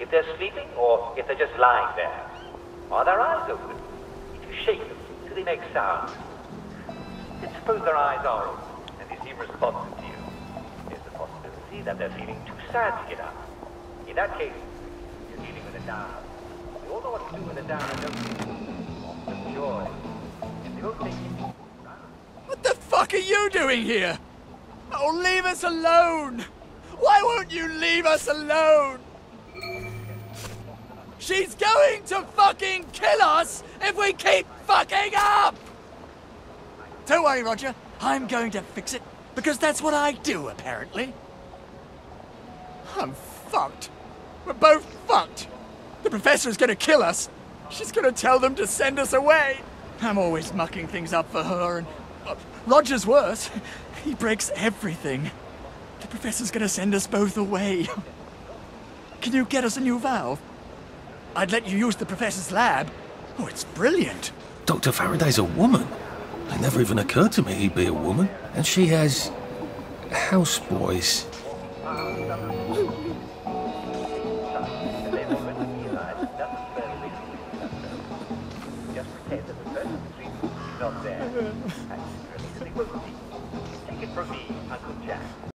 if they're sleeping or if they're just lying there. Are their eyes open? If you shake them, do they make sounds? Let's suppose their eyes are open and they seem responsive to you. There's the possibility that they're feeling too sad to get up. In that case, you're dealing with a down. You all know what to do with a down, don't? Offer joy. If they it, What the fuck are you doing here? Oh, leave us alone! Why won't you leave us alone? She's going to fucking kill us if we keep fucking up! Don't worry, Roger. I'm going to fix it because that's what I do, apparently. I'm fucked. We're both fucked. The professor's gonna kill us. She's gonna tell them to send us away. I'm always mucking things up for her, and uh, Roger's worse. He breaks everything. The professor's gonna send us both away. Can you get us a new valve? I'd let you use the professor's lab. Oh, it's brilliant. Dr. Faraday's a woman. It never even occurred to me he'd be a woman. And she has houseboys. Just pretend that the person between you is not there. And really, they won't see. Take it from me, Uncle Jack.